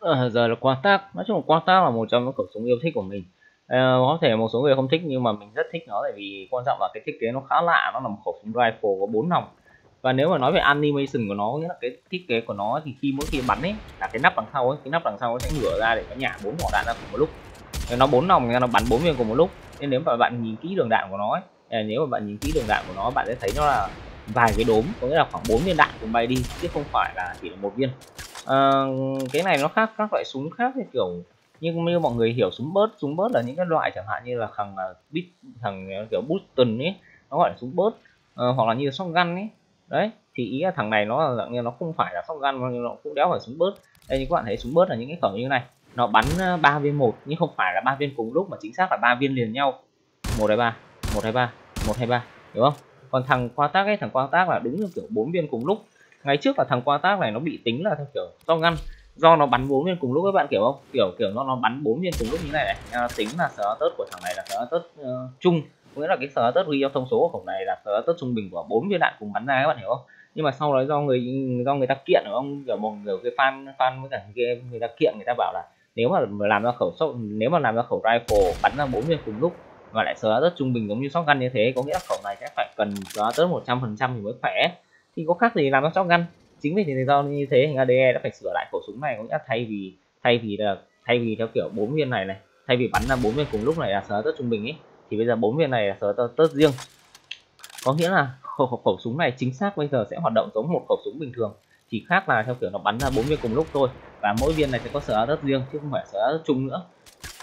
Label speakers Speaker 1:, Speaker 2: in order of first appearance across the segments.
Speaker 1: à, giờ là quang tác. Nói chung là quang tác là một trong những khẩu súng yêu thích của mình. À, có thể một số người không thích nhưng mà mình rất thích nó tại vì quan trọng là cái thiết kế nó khá lạ. Nó là một khẩu súng rifle có bốn nòng. Và nếu mà nói về animation của nó nghĩa là cái thiết kế của nó thì khi mỗi khi bắn ấy là cái nắp đằng sau ấy cái nắp đằng sau nó sẽ ngửa ra để nó nhả bốn quả đạn ra cùng một lúc. Ờ, nó bốn nòng nó bắn bốn viên cùng một lúc. Nên nếu mà bạn nhìn kỹ đường đạn của nó ấy, nếu mà bạn nhìn kỹ đường đạn của nó bạn sẽ thấy nó là vài cái đốm có nghĩa là khoảng bốn viên đạn cùng bay đi chứ không phải là chỉ là một viên à, cái này nó khác các loại súng khác thì kiểu nhưng như mọi người hiểu súng bớt súng bớt là những cái loại chẳng hạn như là thằng ờ, bit thằng ờ, kiểu Boston ấy nó gọi là súng bớt à, hoặc là như shotgun ấy. Đấy thì ý là thằng này nó là dạng như nó không phải là shotgun mà nó cũng đéo phải súng bớt. Đây như các bạn thấy súng bớt là những cái khẩu như này nó bắn ba viên một nhưng không phải là ba viên cùng lúc mà chính xác là ba viên liền nhau. Một hai ba một hai ba một hai ba hiểu không? Còn thằng qua tác ấy thằng qua tác là đúng như kiểu bốn viên cùng lúc ngày trước là thằng qua tác này nó bị tính là theo kiểu do ngăn do nó bắn bốn viên cùng lúc các bạn kiểu không? Kiểu kiểu nó nó bắn bốn viên cùng lúc như này này. À, tính là sở tớt của thằng này là sở tớt uh, chung nghĩa là cái sở tớt ghi thông số của khẩu này là sở tớt trung bình của bốn viên đạn cùng bắn ra các bạn hiểu không? Nhưng mà sau đó do người do người ta kiện ở ông kiểu một kiểu cái fan fan với cả cái người ta kiện người ta bảo là nếu mà làm ra khẩu sốc nếu mà làm ra khẩu rifle bắn ra bốn viên cùng lúc và lại sở tớt trung bình giống như shotgun như thế có nghĩa là khẩu này sẽ phải cần sở tớt một trăm phần trăm thì mới khỏe thì có khác gì làm nó ra ngăn. Chính vì thế do như thế thì ADE đã phải sửa lại khẩu súng này có nghĩa thay vì thay vì là thay vì theo kiểu bốn viên này này thay vì bắn ra bốn viên cùng lúc này là sở tớt trung bình ấy thì bây giờ bốn viên này là sở tớt, tớt riêng. Có nghĩa là khẩu, khẩu, khẩu súng này chính xác bây giờ sẽ hoạt động giống một khẩu súng bình thường chỉ khác là theo kiểu nó bắn ra bốn viên cùng lúc thôi và mỗi viên này sẽ có sở tớt riêng chứ không phải sở tớt chung nữa.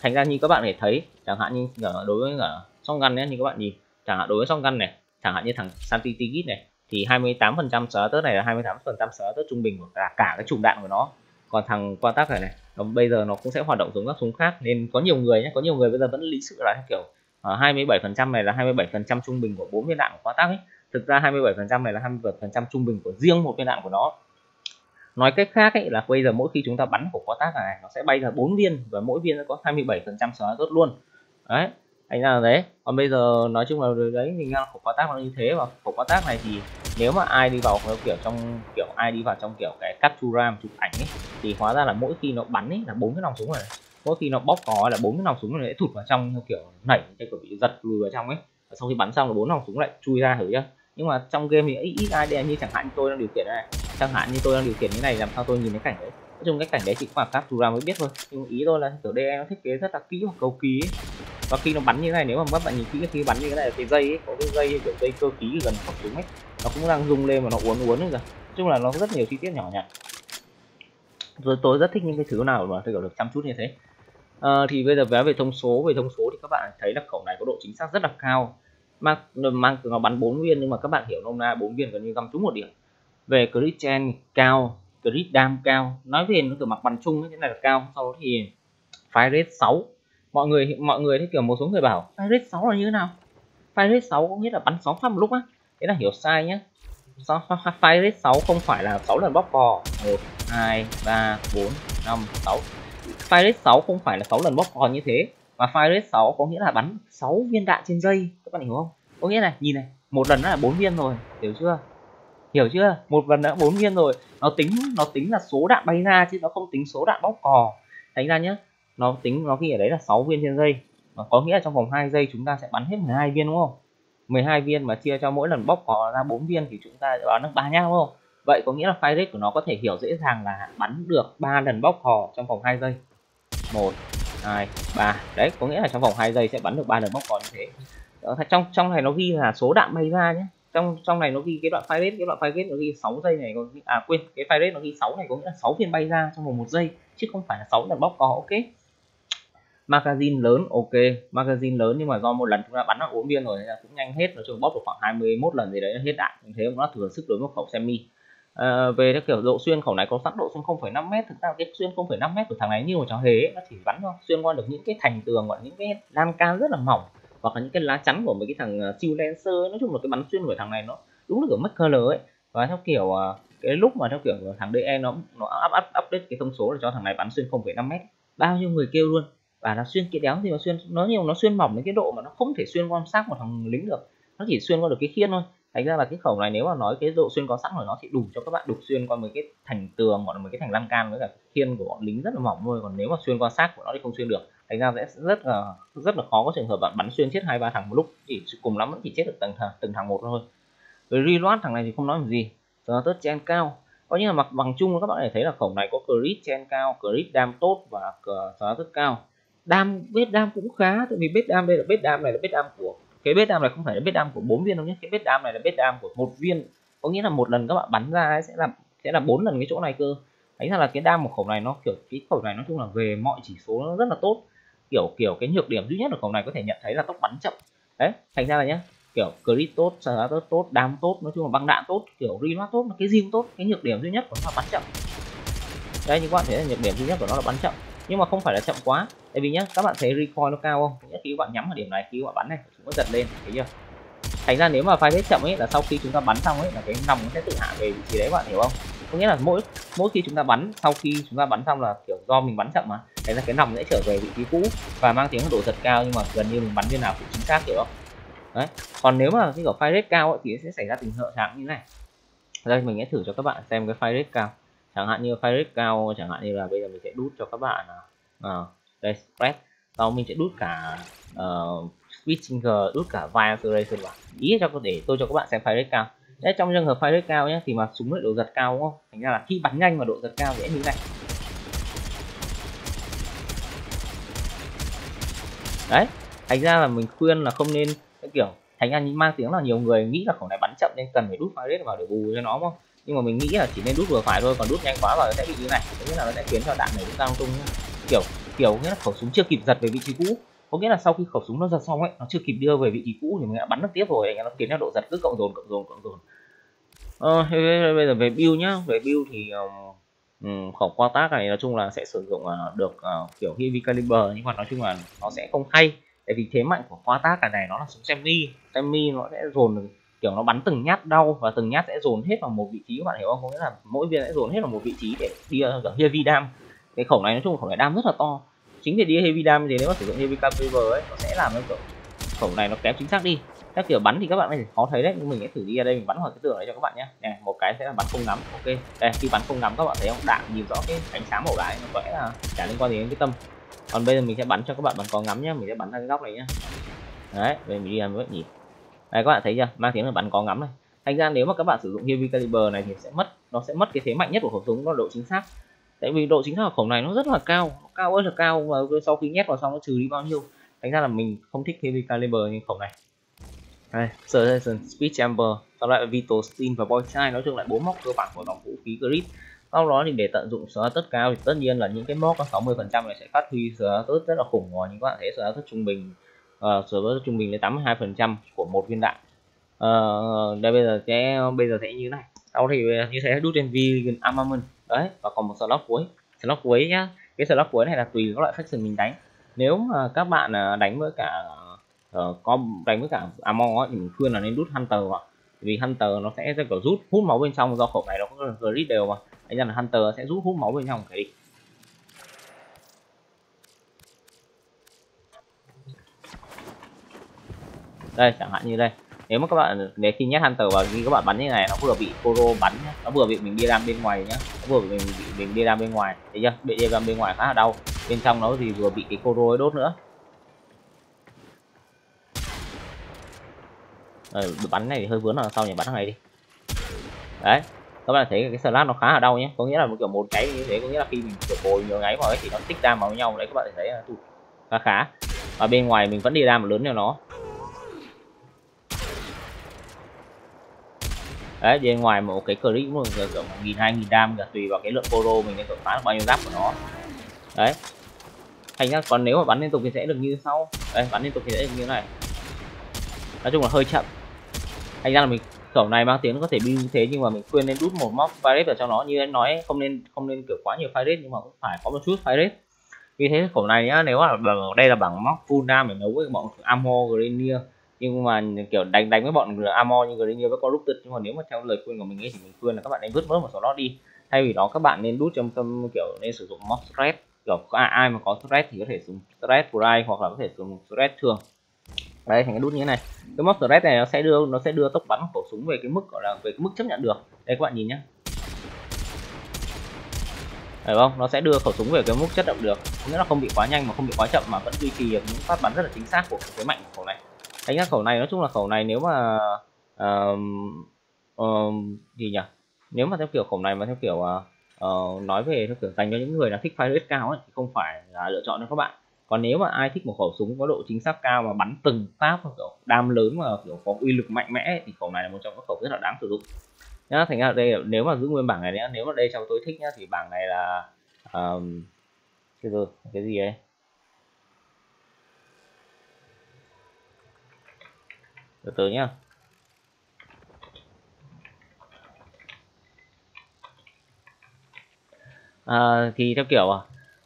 Speaker 1: Thành ra như các bạn có thể thấy chẳng hạn như đối với ở ngăn nhé như các bạn nhìn chẳng hạn đối với shotgun này chẳng hạn như thằng Santitigit này thì 28% sở tớt này là 28% sở tớt trung bình của cả cả cái chùm đạn của nó. Còn thằng qua tác này này nó bây giờ nó cũng sẽ hoạt động giống các súng khác nên có nhiều người nhé có nhiều người bây giờ vẫn lý sự là kiểu ờ, uh, 27% này là 27% trung bình của bốn viên đạn của qua tác ấy. Thực ra 27% này là 27% trung bình của riêng một viên đạn của nó. Nói cách khác ấy là bây giờ mỗi khi chúng ta bắn của quan tác này nó sẽ bay ra bốn viên và mỗi viên nó có 27 phần trăm tớt luôn. Đấy anh ra là đấy. Còn bây giờ nói chung là đấy mình đang khẩu quá tác nó như thế và khẩu quá tác này thì nếu mà ai đi vào kiểu trong kiểu ai đi vào trong kiểu cái capture ram chụp ảnh ấy thì hóa ra là mỗi khi nó bắn ấy là bốn cái nòng súng này mỗi khi nó bóp cò là bốn cái nòng súng này sẽ thụt vào trong kiểu nảy cái kiểu bị giật lùi vào trong ấy. Và sau khi bắn xong là bốn nòng súng lại chui ra thử nhá. Nhưng mà trong game thì ít, ít ai đây như chẳng hạn như tôi đang điều khiển này. Chẳng hạn như tôi đang điều khiển như này làm sao tôi nhìn thấy cảnh đấy. Nói chung cái cảnh đấy chỉ có ram mới biết thôi. Nhưng ý tôi là kiểu DE nó thiết kế rất là kỹ và cầu kỳ ấy và khi nó bắn như này nếu mà các bạn nhìn kỹ khi bắn như thế này cái dây ấy, có cái dây kiểu dây cơ khí gần khoảng súng ấy nó cũng đang rung lên và nó uốn uốn rồi. Chung là nó rất nhiều chi tiết nhỏ nhặt. Rồi tôi rất thích những cái thứ nào mà tôi kiểu được chăm chút như thế. À, thì bây giờ về về thông số về thông số thì các bạn thấy là khẩu này có độ chính xác rất là cao. Mang mang nó bắn bốn viên nhưng mà các bạn hiểu nôm na bốn viên gần như găm trúng một điểm. Về crit chen cao crit dam cao nói về nó từ mặt bằng chung thế này là cao sau đó thì fire rate 6 mọi người mọi người thấy kiểu một số người bảo, fire 6 là như thế nào? Fire rate 6 có nghĩa là bắn 6 phát một lúc á. Thế là hiểu sai nhé fire rate 6 không phải là 6 lần bóp cò 1 2 3 4 5 6 fire rate 6 không phải là 6 lần bóp cò như thế, mà fire rate 6 có nghĩa là bắn 6 viên đạn trên giây. Các bạn hiểu không? Có nghĩa này nhìn này, một lần nó là 4 viên rồi. Hiểu chưa? Hiểu chưa? Một lần đã 4 viên rồi. Nó tính nó tính là số đạn bay ra chứ nó không tính số đạn bóp cò thành ra nhá nó tính nó ghi ở đấy là 6 viên trên giây và có nghĩa là trong vòng 2 giây chúng ta sẽ bắn hết 12 viên đúng không? 12 viên mà chia cho mỗi lần bóc có ra 4 viên thì chúng ta bắn được 3 nhát đúng không? Vậy có nghĩa là fire rate của nó có thể hiểu dễ dàng là bắn được 3 lần bóc hò trong vòng 2 giây. 1 2 3 đấy có nghĩa là trong vòng 2 giây sẽ bắn được 3 lần bóc hò như thế. Đó, trong trong này nó ghi là số đạn bay ra nhé. Trong trong này nó ghi cái đoạn fire rate cái đoạn fire rate nó ghi 6 giây này còn à quên cái fire rate nó ghi 6 này có nghĩa là 6 viên bay ra trong vòng một giây chứ không phải là 6 lần bóc cò ok? Magazine lớn ok magazine lớn nhưng mà do một lần chúng ta bắn nó uống viên rồi nên là cũng nhanh hết nói chung bóp được khoảng 21 lần gì đấy hết đạn. Như thế cũng đã thừa sức đối với khẩu semi. À, về cái kiểu độ xuyên khẩu này có sẵn độ xuyên 0,5 m thực ra cái xuyên 0,5 m của thằng này như một cháu hế ấy, nó chỉ bắn thôi xuyên qua được những cái thành tường hoặc những cái lan can rất là mỏng hoặc là những cái lá chắn của mấy cái thằng ờ, siêu lancer nói chung là cái bắn xuyên của thằng này nó đúng là kiểu mất color ấy. Và theo kiểu ờ, cái lúc mà theo kiểu thằng DE nó nó up up update cái thông số để cho thằng này bắn xuyên 0,5 m bao nhiêu người kêu luôn và nó xuyên, cái đéo thì nó xuyên, nó nhiều, nó xuyên mỏng đến cái độ mà nó không thể xuyên qua xác một thằng lính được. Nó chỉ xuyên qua được cái khiên thôi. Thành ra là cái khẩu này nếu mà nói cái độ xuyên có sẵn của nó thì đủ cho các bạn đục xuyên qua mấy cái thành tường hoặc là mấy cái thành lan can với cả khiên của bọn lính rất là mỏng thôi. Còn nếu mà xuyên qua xác của nó thì không xuyên được. Thành ra sẽ rất là rất là khó có trường hợp bạn bắn xuyên chết hai, ba thằng một lúc. Chỉ cùng lắm vẫn chỉ chết được từng thằng từng thằng một thôi. Với reload thằng này thì không nói làm gì. Nó tớt chen cao. Coi như là mặt bằng chung các bạn có thấy là khẩu này có crit chen cao crit đam tốt và giá rất cao đam bết đam cũng khá, tại vì bết đam đây là bết đam này là bết đam của, cái bết đam này không phải là bết đam của bốn viên đâu nhé. Cái bết đam này là bết đam của một viên, có nghĩa là một lần các bạn bắn ra ấy sẽ là sẽ là bốn lần cái chỗ này cơ. Thấy ra là cái đam của khẩu này nó kiểu, cái khẩu này nói chung là về mọi chỉ số nó rất là tốt. Kiểu kiểu cái nhược điểm duy nhất của khẩu này có thể nhận thấy là tốc bắn chậm. Đấy, thành ra là nhé kiểu crit tốt giá tốt tốt, đam tốt, nói chung là băng đạn tốt, kiểu reload tốt, cái gì cũng tốt, cái nhược điểm duy nhất của nó là bắn chậm. Đây, như các bạn thấy là nhược điểm duy nhất của nó là bắn chậm nhưng mà không phải là chậm quá. Tại vì nhá các bạn thấy recoil nó cao không? Nhất khi các bạn nhắm vào điểm này khi các bạn bắn này chúng nó giật lên thấy chưa? Thành ra nếu mà file hết chậm ấy là sau khi chúng ta bắn xong ấy là cái nòng nó sẽ tự hạ về vị trí đấy bạn hiểu không? Có nghĩa là mỗi mỗi khi chúng ta bắn sau khi chúng ta bắn xong là kiểu do mình bắn chậm mà thành ra cái nòng sẽ trở về vị trí cũ và mang tiếng độ giật cao nhưng mà gần như mình bắn như nào cũng chính xác hiểu không? Đấy. Còn nếu mà cái kiểu fire rate cao ấy, thì sẽ xảy ra tình trạng như này. Đây mình sẽ thử cho các bạn xem cái fire rate cao chẳng hạn như file rate cao chẳng hạn như là bây giờ mình sẽ đút cho các bạn à, ờ, đây spread. Sau mình sẽ đút cả ờ, uh, switching đút cả vibration vào. Ý cho có để tôi cho các bạn xem file rate cao. Đấy, trong trường hợp file rate cao nhé thì mà súng lại độ giật cao đúng không? Thành ra là khi bắn nhanh mà độ giật cao dễ như này. Đấy thành ra là mình khuyên là không nên cái kiểu thành ra mang tiếng là nhiều người nghĩ là khẩu này bắn chậm nên cần phải đút file rate vào để bù cho nó không? Nhưng mà mình nghĩ là chỉ nên đút vừa phải thôi còn đút nhanh quá vào sẽ bị như này. Nghĩa là nó sẽ khiến cho đạn này nó tung kiểu kiểu nghĩa là khẩu súng chưa kịp giật về vị trí cũ. Có nghĩa là sau khi khẩu súng nó giật xong ấy nó chưa kịp đưa về vị trí cũ thì mình đã bắn được tiếp rồi anh nó khiến cho độ giật cứ cộng dồn cộng dồn cộng dồn. Ờ, bây giờ về build nhá. Về build thì um, khẩu qua tác này nói chung là sẽ sử dụng uh, được uh, kiểu heavy caliber. Nhưng mà nói chung là nó sẽ không hay. Tại vì thế mạnh của khoa tác cái này nó là súng semi. Semi nó sẽ dồn được kiểu nó bắn từng nhát đau và từng nhát sẽ dồn hết vào một vị trí. Các bạn hiểu không? Có nghĩa là mỗi viên sẽ dồn hết vào một vị trí để đi kiểu heavy dam. Cái khẩu này nói chung khẩu này đam rất là to. Chính vì đi heavy dam thì nếu mà sử dụng heavy caliber ấy, nó sẽ làm cho khẩu này nó kém chính xác đi. Các kiểu bắn thì các bạn có thể khó thấy đấy, nhưng mình sẽ thử đi ở đây, mình bắn vào cái tường này cho các bạn nhé. Này một cái sẽ là bắn không ngắm. Ok. Đây, khi bắn không ngắm các bạn thấy không? Đạn nhìn rõ cái ánh sáng màu đá nó vẽ là chả liên quan gì đến cái tâm. Còn bây giờ mình sẽ bắn cho các bạn bắn có ngắm nhé. Mình sẽ bắn ra cái góc này nhé. Đấy về mình đi làm với nhỉ. Đấy các bạn thấy chưa? Mang tiếng là bắn có ngắm này. Thành ra nếu mà các bạn sử dụng heavy caliber này thì sẽ mất, nó sẽ mất cái thế mạnh nhất của khẩu súng, đó là độ chính xác. Tại vì độ chính xác của khẩu này nó rất là cao cao ơi là cao và sau khi nhét vào xong nó trừ đi bao nhiêu. Thành ra là mình không thích heavy caliber như khẩu này. Đây Selection Speed Chamber sau lại Vital Steam và Boy Chai, nói chung lại bốn móc cơ bản của dòng vũ khí grid sau đó thì để tận dụng sở tất cao thì tất nhiên là những cái móc 60 phần trăm này sẽ phát huy sở tất rất là khủng rồi. Nhưng các bạn thấy sở tất trung bình uh, sở tất trung bình là 82 phần trăm của một viên đạn. Uh, đây bây giờ sẽ bây giờ sẽ như thế này. Sau thì ờ, như thế đút trên vegan armament. Đấy và còn một slot cuối. Slot cuối nhá. Cái slot cuối này là tùy các loại faction mình đánh. Nếu mà các bạn đánh với cả uh, có đánh với cả amon ấy, thì mình khuyên là nên đút hunter vào. Vì hunter nó sẽ kiểu rút hút máu bên trong do khẩu này nó có grid đều mà. Anh ra là hunter sẽ rút hút máu bên trong cái địch đây chẳng hạn như đây. Nếu mà các bạn nếu khi nhét hunter vào khi các bạn bắn như này nó vừa bị coro bắn nhá. Nó vừa bị mình đi ram bên ngoài nhá. Nó vừa bị mình, bị mình đi ram bên ngoài. Thấy chưa? Bị đi ram bên ngoài khá là đau. Bên trong nó thì vừa bị cái coro ấy đốt nữa. Rồi, bắn này thì hơi vướng là sau nhỉ bắn thằng này đi. Đấy các bạn thấy cái slash nó khá là đau nhé có nghĩa là một kiểu một cái như thế có nghĩa là khi mình kiểu bồi nhiều ngáy vào ấy thì nó tích đam vào nhau. Đấy các bạn thấy là khá khá. Và bên ngoài mình vẫn đi đam lớn cho nó. Đấy, bên ngoài một cái clip cũng được cỡ một nghìn hai, nghìn đam là tùy vào cái lượng poro mình có phá được bao nhiêu giáp của nó. Đấy. Thành ra còn nếu mà bắn liên tục thì sẽ được như sau. Đây, bắn liên tục thì sẽ được như này. Nói chung là hơi chậm. Thành ra là mình khẩu này mang tiếng có thể build như thế nhưng mà mình khuyên nên đút một móc fire vào cho nó. Như anh nói, không nên không nên, kiểu, quá nhiều fire nhưng mà cũng phải có một chút fire vì thế khẩu này nhá, nếu mà đây là bằng móc full nam để nấu với bọn ammo grenier nhưng mà kiểu đánh đánh với bọn ammo như grenier với corrupted, nhưng mà nếu mà theo lời khuyên của mình ấy thì mình khuyên là các bạn nên vứt bớt một số đó đi. Thay vì đó, các bạn nên đút trong tâm kiểu nên sử dụng mod stress kiểu à, ai mà có stress thì có thể dùng stress pride hoặc là có thể dùng stress thường. Đây thành cái đút như thế này. Cái mod thread này nó sẽ đưa, nó sẽ đưa tốc bắn của khẩu súng về cái mức, gọi là về cái mức chấp nhận được. Đây, các bạn nhìn nhé phải không? Nó sẽ đưa khẩu súng về cái mức chất động được. Nghĩa là không bị quá nhanh mà không bị quá chậm mà vẫn duy trì được những phát bắn rất là chính xác của cái mạnh của khẩu này đánh ra khẩu này nói chung là khẩu này nếu mà uh, uh, gì nhỉ? Nếu mà theo kiểu khẩu này mà theo kiểu uh, uh, nói về theo kiểu dành cho những người là thích fire rate cao ấy, thì không phải là lựa chọn cho các bạn. Còn nếu mà ai thích một khẩu súng có độ chính xác cao mà bắn từng phát kiểu đam lớn mà kiểu có uy lực mạnh mẽ thì khẩu này là một trong các khẩu rất là đáng sử dụng. Nhá thành ra đây nếu mà giữ nguyên bảng này nhá nếu mà đây trong tôi thích nhá thì bảng này là um, cái gì cái gì ấy? Từ từ nhá. À, thì theo kiểu à,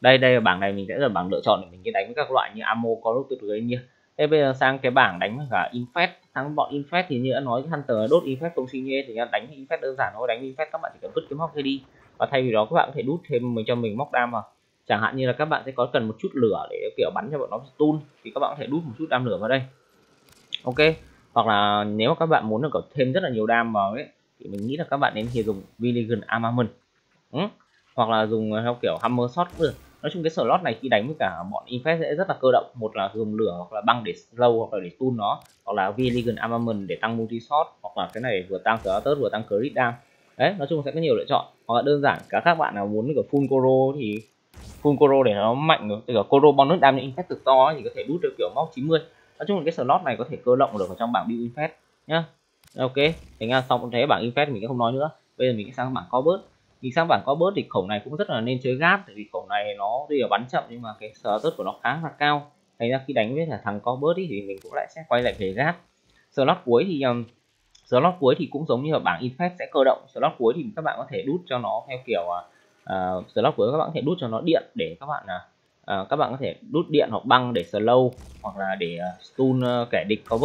Speaker 1: đây đây là bảng này mình sẽ là bảng lựa chọn để mình cái đánh với các loại như ammo có lúc từ như thế bây giờ sang cái bảng đánh với cả infest. Thắng bọn infest thì như đã nói hunter đốt infest không suy nghĩ thì đánh infest đơn giản thôi đánh infest các bạn chỉ cần vứt cái móc kia đi. Và thay vì đó các bạn có thể đút thêm mình cho mình móc đam vào. Chẳng hạn như là các bạn sẽ có cần một chút lửa để kiểu bắn cho bọn nó stun thì các bạn có thể đút một chút đam lửa vào đây. Ok hoặc là nếu mà các bạn muốn được có thêm rất là nhiều đam vào ấy, thì mình nghĩ là các bạn nên thì dùng Villigan Armament ừ. hoặc là dùng theo kiểu Hammer Shot cũng được. Nói chung cái slot này khi đánh với cả bọn infest sẽ rất là cơ động. Một là dùng lửa hoặc là băng để slow hoặc là để tun nó, hoặc là Villigan Armament để tăng multi shot hoặc là cái này vừa tăng tớt vừa tăng crit down đấy, nói chung sẽ có nhiều lựa chọn. Hoặc là đơn giản, cả các bạn nào muốn được full coro thì full coro để nó mạnh, được kiểu coro bonus đam những infest cực to thì có thể đút được kiểu móc 90 nói chung là cái slot này có thể cơ động được ở trong bảng build infest nhá. Ok thành ra xong thế bảng infest mình cũng không nói nữa. Bây giờ mình sẽ sang bảng bớt mình sang bảng có bớt thì khẩu này cũng rất là nên chơi gáp tại vì khẩu này nó tuy là bắn chậm nhưng mà cái sở của nó khá là cao. Thành ra khi đánh với là thằng có bớt thì mình cũng lại sẽ quay lại về gáp. Slot cuối thì um, slot cuối thì cũng giống như ở bảng infest sẽ cơ động. Slot cuối thì các bạn có thể đút cho nó theo kiểu uh, slot cuối các bạn có thể đút cho nó điện để các bạn uh, Ờ, các bạn có thể đút điện hoặc băng để slow hoặc là để uh, stun uh, kẻ địch có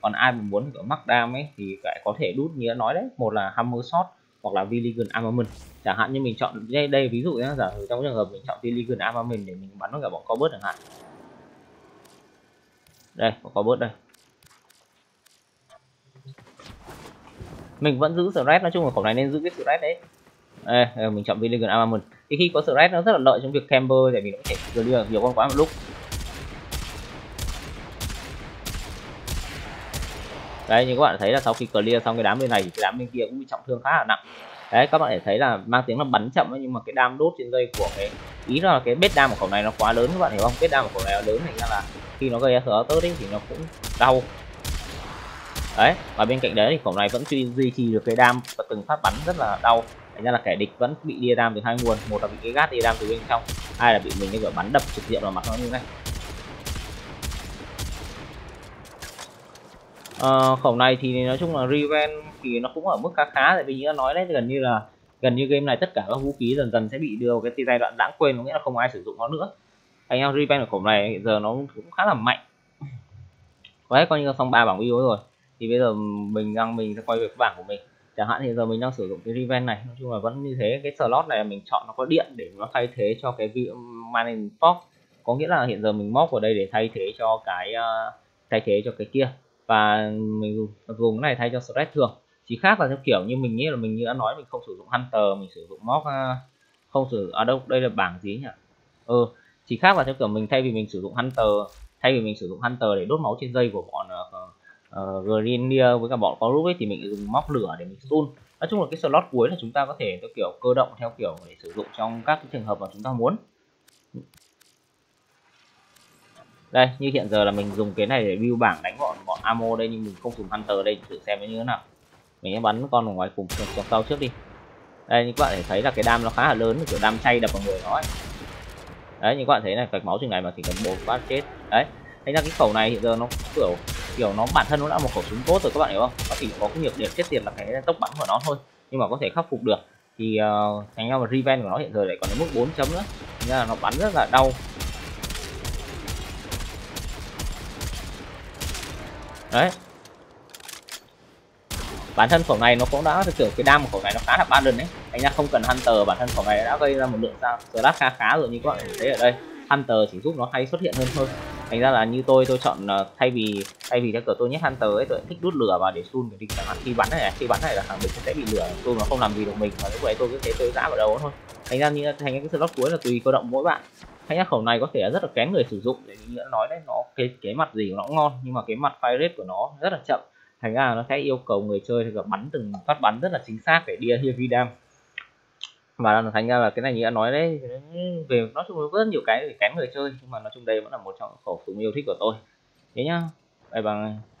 Speaker 1: còn ai mà muốn kiểu mắc đam ấy thì lại có thể đút như đã nói đấy. Một là hammer shot hoặc là Villigan Armament. Chẳng hạn như mình chọn đây đây ví dụ nhé giả sử trong trường hợp mình chọn Villigan Armament để mình bắn nó cả bọn có chẳng hạn. Đây có bớt đây. Mình vẫn giữ stress nói chung là khẩu này nên giữ cái stress đấy đây, ờ, mình chọn Villager Armament thì khi có stress nó rất là lợi trong việc camber để mình có thể clear nhiều con quá một lúc. Đấy như các bạn thấy là sau khi clear xong cái đám bên này thì cái đám bên kia cũng bị trọng thương khá là nặng. Đấy các bạn thể thấy là mang tiếng là bắn chậm ấy, nhưng mà cái đam đốt trên dây của cái ý là cái bết đam của khẩu này nó quá lớn các bạn hiểu không? Bết đam của khẩu này nó lớn thành ra là khi nó gây SR tớt thì nó cũng đau. Đấy và bên cạnh đấy thì khẩu này vẫn duy, duy trì được cái đam và từng phát bắn rất là đau thành ra là kẻ địch vẫn bị đi ram từ hai nguồn. Một là bị cái gát đi ram từ bên trong hai là bị mình cái gọi bắn đập trực diện vào mặt nó như này. À, khẩu này thì nói chung là Riven thì nó cũng ở mức khá khá tại vì như đã nói đấy gần như là gần như game này tất cả các vũ khí dần dần sẽ bị đưa vào cái giai đoạn lãng quên có nghĩa là không ai sử dụng nó nữa. Anh em Riven ở khẩu này hiện giờ nó cũng khá là mạnh. Đấy coi như là xong ba bảng video rồi. Thì bây giờ mình đang mình sẽ quay về cái bảng của mình chẳng hạn hiện giờ mình đang sử dụng cái Riven này nói chung là vẫn như thế. Cái slot này mình chọn nó có điện để nó thay thế cho cái Mining Fox. Có nghĩa là hiện giờ mình móc vào đây để thay thế cho cái uh, thay thế cho cái kia. Và mình dùng cái này thay cho stress thường. Chỉ khác là theo kiểu như mình nghĩ là mình như đã nói mình không sử dụng hunter mình sử dụng móc uh, không sử ở à đâu đây là bảng gì nhỉ? Ừ chỉ khác là theo kiểu mình thay vì mình sử dụng hunter thay vì mình sử dụng hunter để đốt máu trên dây của bọn uh, Ờ, uh, Grenier với cả bọn có ấy thì mình dùng móc lửa để mình stun. Nói chung là cái slot cuối là chúng ta có thể theo kiểu cơ động theo kiểu để sử dụng trong các cái trường hợp mà chúng ta muốn. Đây như hiện giờ là mình dùng cái này để view bảng đánh bọn bọn Amo đây nhưng mình không dùng hunter đây thử xem nó như thế nào. Mình sẽ bắn con ở ngoài cùng trong sau trước đi. Đây như các bạn thể thấy là cái đam nó khá là lớn kiểu đam chay đập vào người nó ấy. đấy như các bạn thấy này vạch máu chừng này mà chỉ cần một phát chết. Đấy thành ra cái khẩu này hiện giờ nó kiểu kiểu nó bản thân nó đã một khẩu súng tốt rồi các bạn hiểu không? Nó chỉ có cái nhược điểm chết tiệt là cái tốc bắn của nó thôi nhưng mà có thể khắc phục được. Thì uh, thành ra mà revenge của nó hiện giờ lại còn đến mức 4 chấm nữa. Nên là nó bắn rất là đau. Đấy. Bản thân khẩu này nó cũng đã thực sự cái đam của khẩu này nó khá là ba lần đấy. Anh ra không cần hunter bản thân khẩu này đã gây ra một lượng sao slash khá khá rồi như các bạn thấy ở đây. Hunter chỉ giúp nó hay xuất hiện hơn thôi thành ra là như tôi tôi chọn ờ, thay vì thay vì theo kiểu tôi nhét hunter ấy, tôi thích đút lửa vào để sun cái chẳng hạn. Khi bắn này khi bắn này là khẳng định sẽ bị lửa, tôi mà không làm gì được mình và lúc đấy tôi cứ thế tôi giã vào đầu thôi. Thành ra như thành cái slot cuối là tùy cơ động mỗi bạn. Thanh nhắc khẩu này có thể là rất là kén người sử dụng để như đã nói đấy, nó cái cái mặt gì của nó cũng ngon, nhưng mà cái mặt fire rate của nó rất là chậm. Thành ra nó sẽ yêu cầu người chơi thì bắn từng phát bắn rất là chính xác để đi heavy dam và thành ra là cái này như đã nói đấy về nói chung rất nhiều cái để kén người chơi, nhưng mà nói chung đây vẫn là một trong khẩu súng yêu thích của tôi. Thế nhá, bye bye.